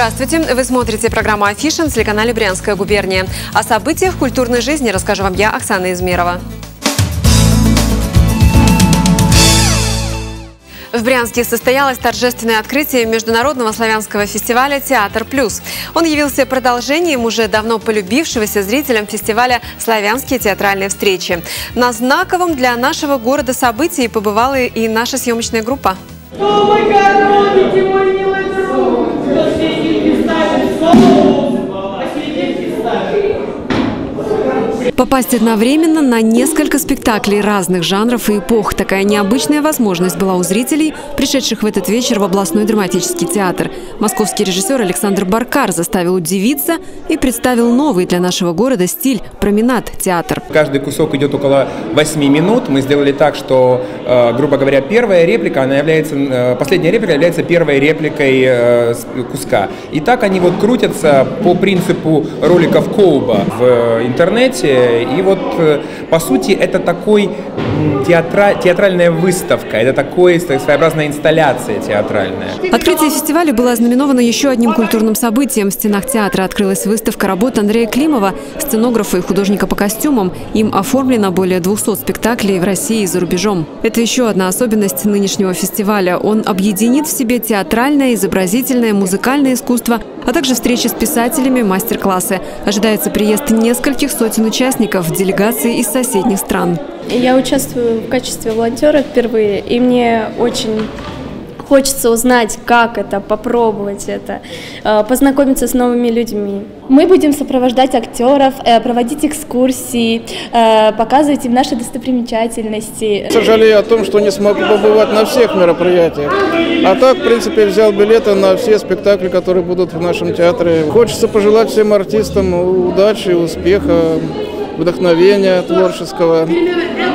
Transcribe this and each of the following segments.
Здравствуйте! Вы смотрите программу «Афишин» на телеканале «Брянская губерния». О событиях культурной жизни расскажу вам я, Оксана Измерова. В Брянске состоялось торжественное открытие международного славянского фестиваля «Театр Плюс». Он явился продолжением уже давно полюбившегося зрителям фестиваля «Славянские театральные встречи». На знаковом для нашего города событии побывала и наша съемочная группа. Что вы коробите, мой милый Oh! Попасть одновременно на несколько спектаклей разных жанров и эпох. Такая необычная возможность была у зрителей, пришедших в этот вечер в областной драматический театр. Московский режиссер Александр Баркар заставил удивиться и представил новый для нашего города стиль – променад театр. Каждый кусок идет около 8 минут. Мы сделали так, что, э, грубо говоря, первая реплика, она является, э, последняя реплика является первой репликой э, куска. И так они вот крутятся по принципу роликов Коуба в интернете. И вот, э, по сути, это такой театра, театральная выставка, это такой своеобразная инсталляция театральная. Открытие фестиваля было ознаменовано еще одним культурным событием. В стенах театра открылась выставка работ Андрея Климова, сценографа и художника по костюмам. Им оформлено более 200 спектаклей в России и за рубежом. Это еще одна особенность нынешнего фестиваля. Он объединит в себе театральное, изобразительное, музыкальное искусство, а также встречи с писателями, мастер-классы. Ожидается приезд нескольких сотен участников, делегаций из соседних стран. Я участвую в качестве волонтера впервые, и мне очень хочется узнать, как это, попробовать это, э, познакомиться с новыми людьми. Мы будем сопровождать актеров, э, проводить экскурсии, э, показывать им наши достопримечательности. Сожалею о том, что не смогу побывать на всех мероприятиях. А так, в принципе, взял билеты на все спектакли, которые будут в нашем театре. Хочется пожелать всем артистам удачи, успеха, вдохновения творческого.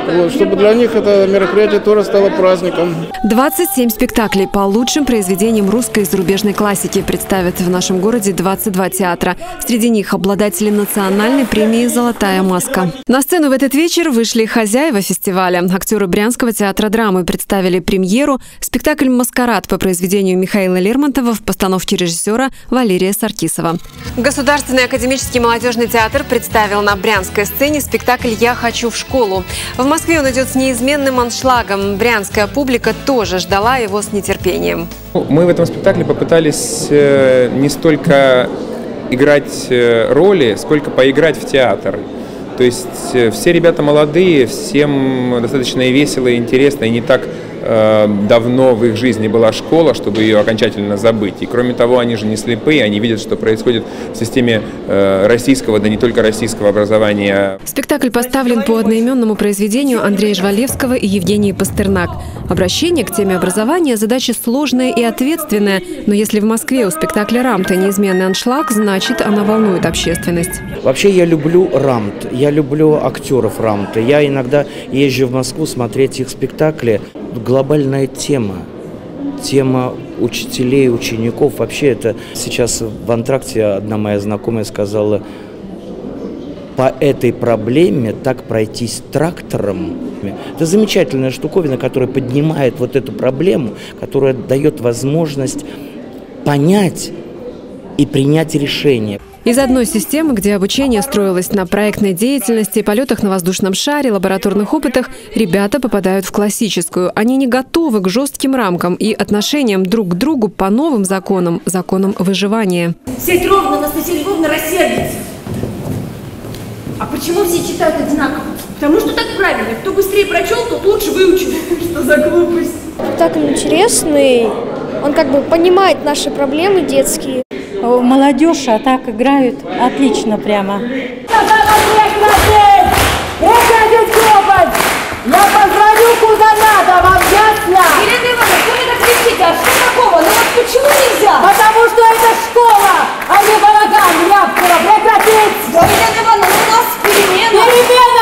Вот, чтобы для них это мероприятие тоже стало праздником. 27 спектаклей по лучшим произведениям русской и зарубежной классики представят в нашем городе 22 театра. Среди них обладатели национальной премии «Золотая маска». На сцену в этот вечер вышли хозяева фестиваля. Актеры Брянского театра драмы представили премьеру спектакль «Маскарад» по произведению Михаила Лермонтова в постановке режиссера Валерия Саркисова. Государственный академический молодежный театр представил на брянской сцене спектакль «Я хочу в школу». В Москве он идет с неизменным аншлагом. Брянская публика тоже ждала его с нетерпением. Ну, Мы в этом спектакле попытались э, не столько играть э, роли, сколько поиграть в театр. То есть э, все ребята молодые, всем достаточно и весело, и интересно, и не так давно в их жизни была школа, чтобы ее окончательно забыть. И кроме того, они же не слепые, они видят, что происходит в системе э, российского, да не только российского образования, Спектакль поставлен по одноименному произведению Андрея Жвалевского и Евгении Пастернак. Обращение к теме образования – задача сложная и ответственная, но если в Москве у спектакля «Рамта» неизменный аншлаг, значит, она волнует общественность. Вообще я люблю рамт, я люблю актеров рамта. Я иногда езжу в Москву смотреть их спектакли. Глобальная тема, тема учителей, учеников. Вообще это сейчас в антракте одна моя знакомая сказала, по этой проблеме так пройтись трактором. Это замечательная штуковина, которая поднимает вот эту проблему, которая дает возможность понять и принять решение. Из одной системы, где обучение строилось на проектной деятельности, полетах на воздушном шаре, лабораторных опытах, ребята попадают в классическую. Они не готовы к жестким рамкам и отношениям друг к другу по новым законам, законам выживания. Сядь ровно, Анастасия Львовна рассердится. А почему все читают одинаково? Потому что так правильно. Кто быстрее прочел, тот лучше выучил. Что за глупость? Так интересный, он как бы понимает наши проблемы детские. Молодежь, а так играют отлично прямо. Я позвоню куда надо, вам ясно? Елена Ивановна, что вы так кричите? А что такого? Ну вот почему нельзя? Потому что это школа, а не балаган, Ляпкова! Прекратить! Елена Ивановна, ну у нас перемена. Перемена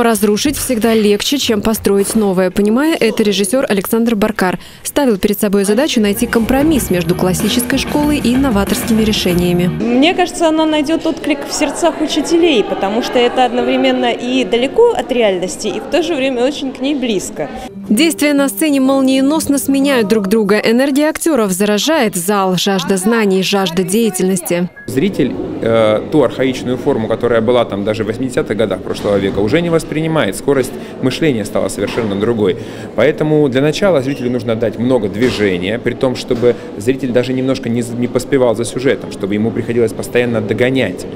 Но Разрушить всегда легче, чем построить новое. Понимая это, режиссер Александр Баркар ставил перед собой задачу найти компромисс между классической школой и новаторскими решениями. Мне кажется, она найдет отклик в сердцах учителей, потому что это одновременно и далеко от реальности, и в то же время очень к ней близко. Действия на сцене молниеносно сменяют друг друга. Энергия актеров заражает зал, жажда знаний, жажда деятельности. Зритель э, ту архаичную форму, которая была там даже в 80-х годах прошлого века, уже не воспринимает. Скорость мышления стала совершенно другой. Поэтому для начала зрителю нужно дать много движения, при том, чтобы зритель даже немножко не, не поспевал за сюжетом, чтобы ему приходилось постоянно догонять.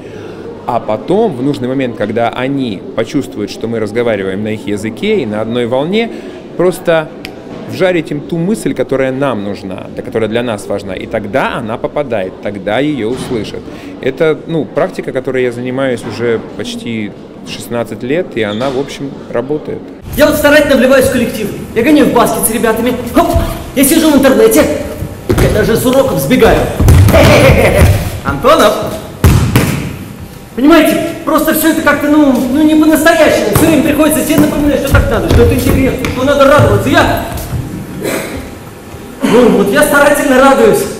А потом, в нужный момент, когда они почувствуют, что мы разговариваем на их языке и на одной волне, просто вжарить им ту мысль, которая нам нужна, которая для нас важна, и тогда она попадает, тогда ее услышат. Это ну, практика, которой я занимаюсь уже почти 16 лет, и она, в общем, работает. Я вот старательно вливаюсь в коллектив. Я гоняю в баскет с ребятами. Хоп, я сижу в интернете. Я даже с уроков сбегаю. Антонов! Понимаете, просто все это как-то, ну, ну не по-настоящему. Все время приходится себе напоминать, что так надо, что это интересно, что надо радоваться. Я... Ну, вот я старательно радуюсь.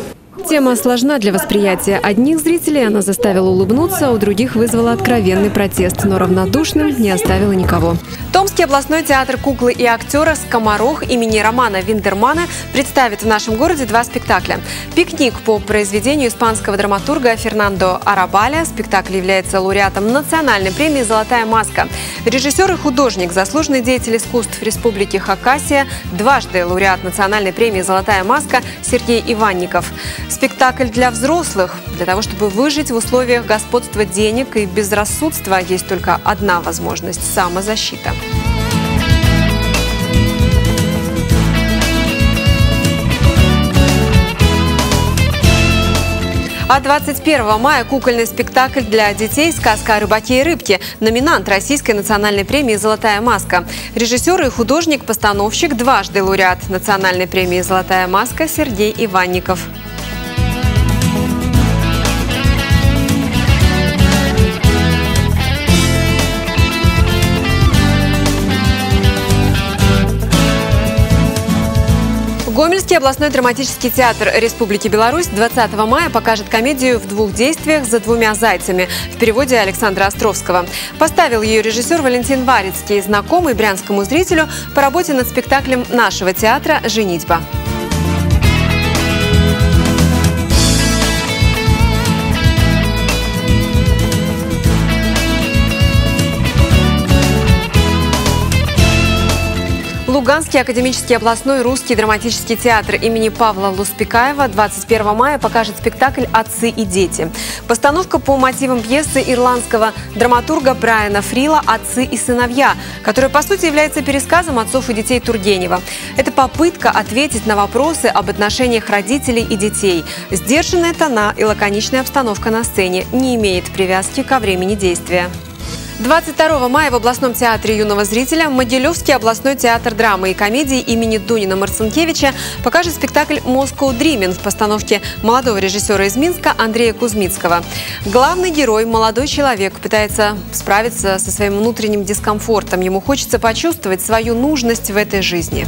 Тема сложна для восприятия. Одних зрителей она заставила улыбнуться, а у других вызвала откровенный протест, но равнодушным не оставила никого. Томский областной театр куклы и актера «Скоморох» имени Романа Виндермана представит в нашем городе два спектакля. «Пикник» по произведению испанского драматурга Фернандо Арабаля. Спектакль является лауреатом национальной премии «Золотая маска». Режиссер и художник, заслуженный деятель искусств Республики Хакасия, дважды лауреат национальной премии «Золотая маска» Сергей Иванников. Спектакль для взрослых. Для того, чтобы выжить в условиях господства денег и безрассудства, есть только одна возможность – самозащита. А 21 мая кукольный спектакль для детей «Сказка о рыбаке и рыбке». Номинант Российской национальной премии «Золотая маска». Режиссер и художник-постановщик, дважды лауреат национальной премии «Золотая маска» Сергей Иванников. Гомельский областной драматический театр Республики Беларусь 20 мая покажет комедию в двух действиях «За двумя зайцами» в переводе Александра Островского. Поставил ее режиссер Валентин Варецкий, знакомый брянскому зрителю по работе над спектаклем нашего театра «Женитьба». Луганский академический областной русский драматический театр имени Павла Луспекаева 21 мая покажет спектакль «Отцы и дети». Постановка по мотивам пьесы ирландского драматурга Брайана Фрила «Отцы и сыновья», которая, по сути, является пересказом отцов и детей Тургенева. Это попытка ответить на вопросы об отношениях родителей и детей. Сдержанная тона и лаконичная обстановка на сцене не имеет привязки ко времени действия. 22 мая в областном театре юного зрителя Могилевский областной театр драмы и комедии имени Дунина Марцинкевича покажет спектакль «Moscow Dreaming» в постановке молодого режиссера из Минска Андрея Кузьмицкого. Главный герой, молодой человек, пытается справиться со своим внутренним дискомфортом. Ему хочется почувствовать свою нужность в этой жизни.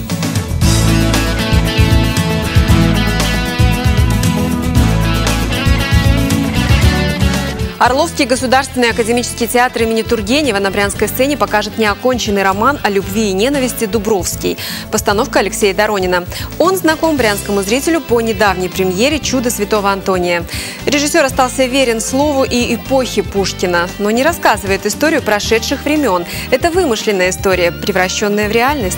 Орловский государственный академический театр имени Тургенева на Брянской сцене покажет неоконченный роман о любви и ненависти «Дубровский». Постановка Алексея Доронина. Он знаком брянскому зрителю по недавней премьере «Чудо святого Антония». Режиссер остался верен слову и эпохе Пушкина, но не рассказывает историю прошедших времен. Это вымышленная история, превращенная в реальность.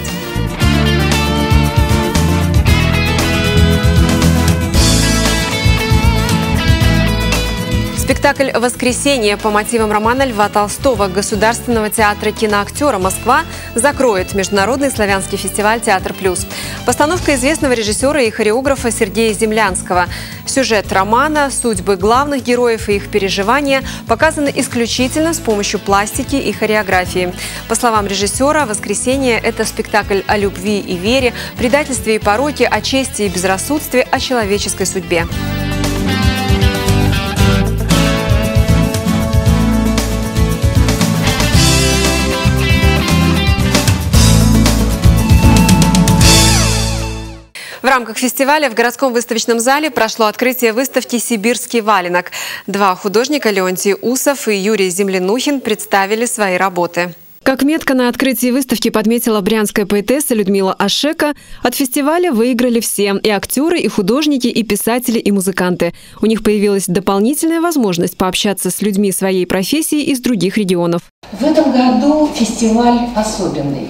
Спектакль «Воскресенье» по мотивам романа Льва Толстого Государственного театра киноактера «Москва» закроет Международный славянский фестиваль «Театр плюс». Постановка известного режиссера и хореографа Сергея Землянского. Сюжет романа, судьбы главных героев и их переживания показаны исключительно с помощью пластики и хореографии. По словам режиссера, «Воскресенье» – это спектакль о любви и вере, предательстве и пороке, о чести и безрассудстве, о человеческой судьбе. В рамках фестиваля в городском выставочном зале прошло открытие выставки «Сибирский валенок». Два художника Леонтий Усов и Юрий Землянухин представили свои работы. Как метко на открытии выставки подметила брянская поэтесса Людмила Ашека, от фестиваля выиграли все – и актеры, и художники, и писатели, и музыканты. У них появилась дополнительная возможность пообщаться с людьми своей профессии из других регионов. В этом году фестиваль особенный.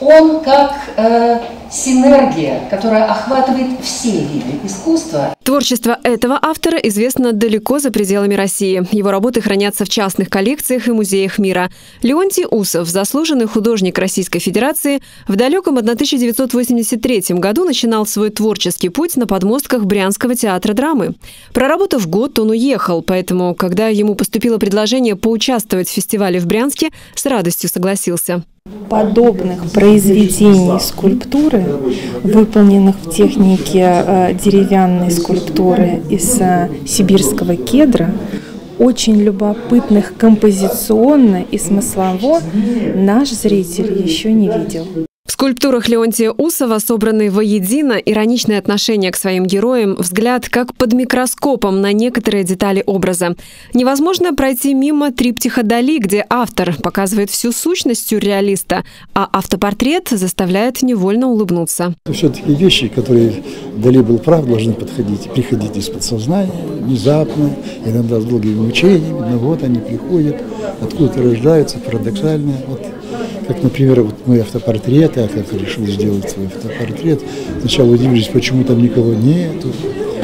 Он как э, синергия, которая охватывает все виды искусства. Творчество этого автора известно далеко за пределами России. Его работы хранятся в частных коллекциях и музеях мира. Леонтий Усов, заслуженный художник Российской Федерации, в далеком 1983 году начинал свой творческий путь на подмостках Брянского театра драмы. Проработав год, он уехал, поэтому, когда ему поступило предложение поучаствовать в фестивале в Брянске, с радостью согласился подобных произведений скульптуры, выполненных в технике э, деревянной скульптуры из э, сибирского кедра, очень любопытных композиционно и смыслово, наш зритель еще не видел скульптурах Леонтия Усова собраны воедино ироничное отношение к своим героям, взгляд как под микроскопом на некоторые детали образа. Невозможно пройти мимо триптиха Дали, где автор показывает всю сущность сюрреалиста, а автопортрет заставляет невольно улыбнуться. Все-таки вещи, которые Дали был прав, должны подходить, приходить из подсознания, внезапно, иногда с долгими мучениями, но вот они приходят, откуда-то рождаются, парадоксальные. Вот как, например, вот мой автопортрет, я как решил сделать свой автопортрет. Сначала удивились, почему там никого нету.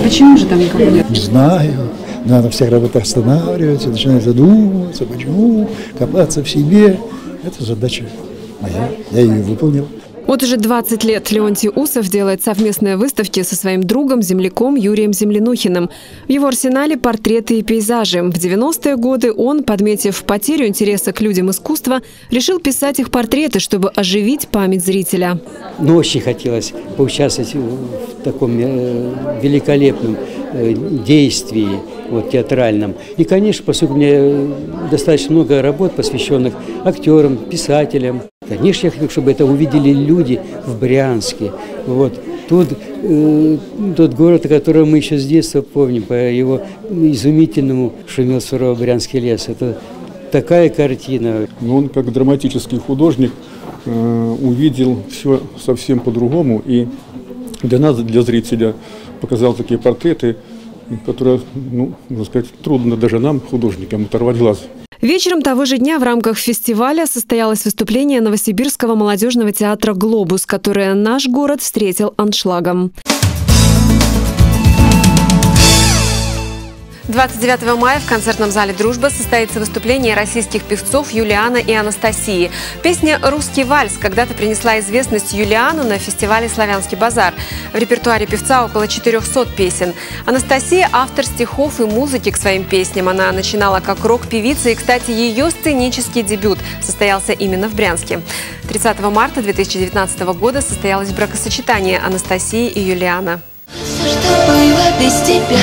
Почему же там никого нет? Не знаю. Надо всех работа останавливаться, начинать задумываться, почему, копаться в себе. Это задача моя, я ее выполнил. Вот уже 20 лет Леонтий Усов делает совместные выставки со своим другом, земляком Юрием Землянухиным. В его арсенале портреты и пейзажи. В 90-е годы он, подметив потерю интереса к людям искусства, решил писать их портреты, чтобы оживить память зрителя. Ну, очень хотелось поучаствовать в таком э, великолепном э, действии вот, театральном. И, конечно, поскольку у меня достаточно много работ, посвященных актерам, писателям, Конечно, я хочу, чтобы это увидели люди в Брянске. Вот. Тут э, тот город, о котором мы еще с детства помним, по его изумительному шумел суровый Брянский лес. Это такая картина. Но он как драматический художник э, увидел все совсем по-другому. И для нас, для зрителя, показал такие портреты, которые, ну, можно сказать, трудно даже нам, художникам, оторвать глаз. Вечером того же дня в рамках фестиваля состоялось выступление Новосибирского молодежного театра «Глобус», которое наш город встретил аншлагом. 29 мая в концертном зале «Дружба» состоится выступление российских певцов Юлиана и Анастасии. Песня «Русский вальс» когда-то принесла известность Юлиану на фестивале «Славянский базар». В репертуаре певца около 400 песен. Анастасия – автор стихов и музыки к своим песням. Она начинала как рок-певица, и, кстати, ее сценический дебют состоялся именно в Брянске. 30 марта 2019 года состоялось бракосочетание Анастасии и Юлиана. Все, тебя,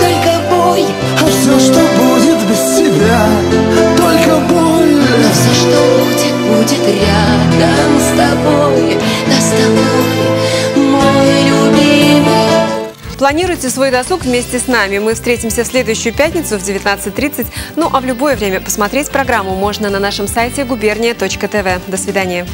только боль А все, что будет без тебя Только боль Но все, что будет, будет рядом с тобой Да с тобой, мой любимый Планируйте свой досуг вместе с нами. Мы встретимся в следующую пятницу в 19.30. Ну а в любое время посмотреть программу можно на нашем сайте губерния.тв. До свидания.